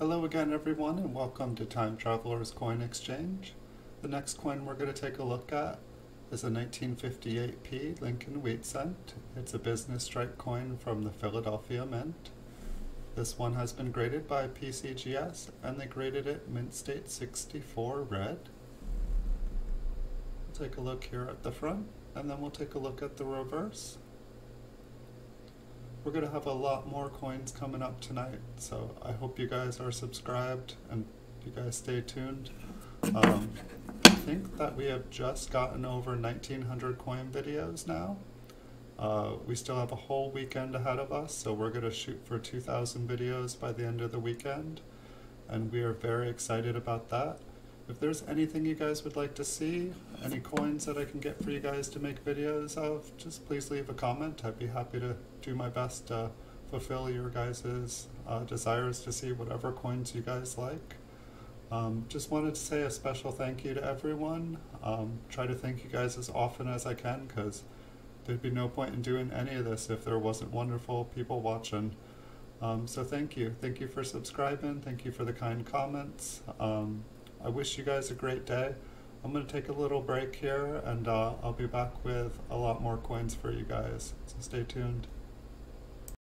Hello again everyone and welcome to Time Traveler's Coin Exchange. The next coin we're going to take a look at is a 1958p Lincoln Wheat Cent. It's a business strike coin from the Philadelphia Mint. This one has been graded by PCGS and they graded it Mint State 64 red. We'll take a look here at the front and then we'll take a look at the reverse. We're going to have a lot more coins coming up tonight, so I hope you guys are subscribed and you guys stay tuned. Um, I think that we have just gotten over 1900 coin videos now. Uh, we still have a whole weekend ahead of us, so we're going to shoot for 2000 videos by the end of the weekend, and we are very excited about that. If there's anything you guys would like to see, any coins that I can get for you guys to make videos of, just please leave a comment. I'd be happy to do my best to fulfill your guys' uh, desires to see whatever coins you guys like. Um, just wanted to say a special thank you to everyone. Um, try to thank you guys as often as I can because there'd be no point in doing any of this if there wasn't wonderful people watching. Um, so thank you. Thank you for subscribing. Thank you for the kind comments. Um, I wish you guys a great day. I'm going to take a little break here and uh, I'll be back with a lot more coins for you guys. So stay tuned.